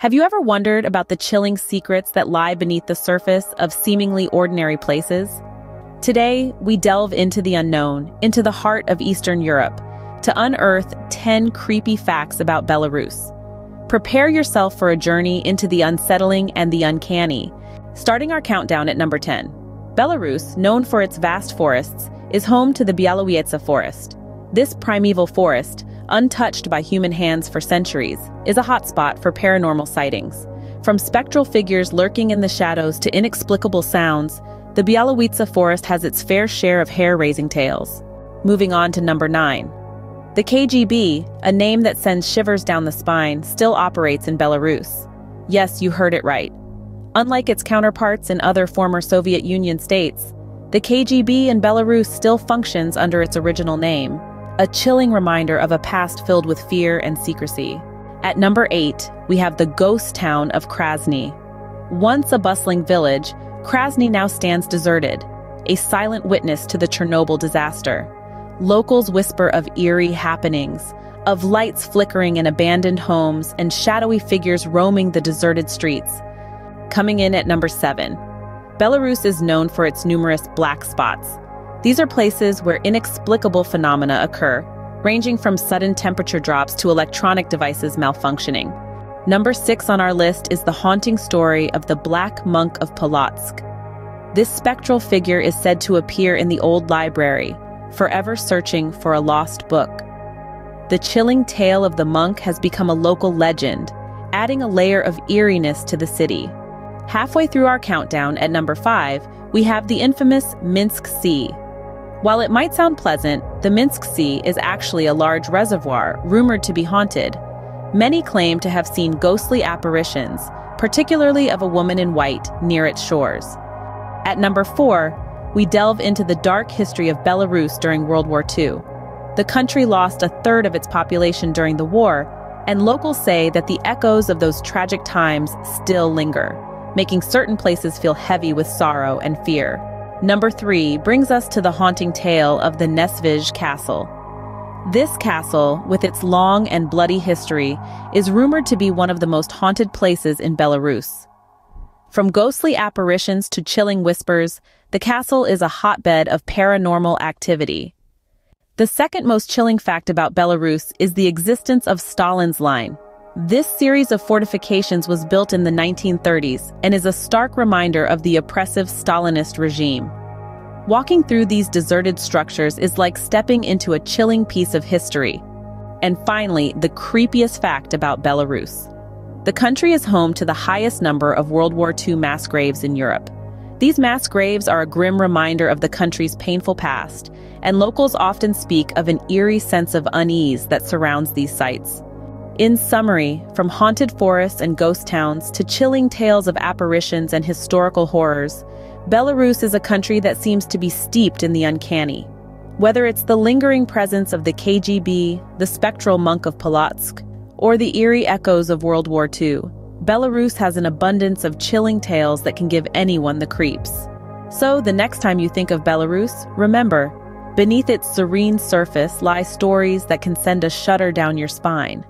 Have you ever wondered about the chilling secrets that lie beneath the surface of seemingly ordinary places? Today, we delve into the unknown, into the heart of Eastern Europe, to unearth 10 creepy facts about Belarus. Prepare yourself for a journey into the unsettling and the uncanny, starting our countdown at number 10. Belarus, known for its vast forests, is home to the Bialowieza Forest. This primeval forest, untouched by human hands for centuries, is a hotspot for paranormal sightings. From spectral figures lurking in the shadows to inexplicable sounds, the Bialowieza Forest has its fair share of hair-raising tales. Moving on to number 9. The KGB, a name that sends shivers down the spine, still operates in Belarus. Yes, you heard it right. Unlike its counterparts in other former Soviet Union states, the KGB in Belarus still functions under its original name, a chilling reminder of a past filled with fear and secrecy. At number 8, we have the ghost town of Krasny. Once a bustling village, Krasny now stands deserted, a silent witness to the Chernobyl disaster. Locals whisper of eerie happenings, of lights flickering in abandoned homes and shadowy figures roaming the deserted streets. Coming in at number 7. Belarus is known for its numerous black spots. These are places where inexplicable phenomena occur, ranging from sudden temperature drops to electronic devices malfunctioning. Number 6 on our list is the haunting story of the Black Monk of Polotsk. This spectral figure is said to appear in the old library, forever searching for a lost book. The chilling tale of the monk has become a local legend, adding a layer of eeriness to the city. Halfway through our countdown at number 5, we have the infamous Minsk Sea. While it might sound pleasant, the Minsk Sea is actually a large reservoir rumored to be haunted. Many claim to have seen ghostly apparitions, particularly of a woman in white, near its shores. At number 4, we delve into the dark history of Belarus during World War II. The country lost a third of its population during the war, and locals say that the echoes of those tragic times still linger, making certain places feel heavy with sorrow and fear. Number three brings us to the haunting tale of the Nesvizh Castle. This castle, with its long and bloody history, is rumored to be one of the most haunted places in Belarus. From ghostly apparitions to chilling whispers, the castle is a hotbed of paranormal activity. The second most chilling fact about Belarus is the existence of Stalin's Line. This series of fortifications was built in the 1930s and is a stark reminder of the oppressive Stalinist regime. Walking through these deserted structures is like stepping into a chilling piece of history. And finally, the creepiest fact about Belarus. The country is home to the highest number of World War II mass graves in Europe. These mass graves are a grim reminder of the country's painful past, and locals often speak of an eerie sense of unease that surrounds these sites. In summary, from haunted forests and ghost towns to chilling tales of apparitions and historical horrors, Belarus is a country that seems to be steeped in the uncanny. Whether it's the lingering presence of the KGB, the spectral monk of Polotsk, or the eerie echoes of World War II, Belarus has an abundance of chilling tales that can give anyone the creeps. So, the next time you think of Belarus, remember, beneath its serene surface lie stories that can send a shudder down your spine.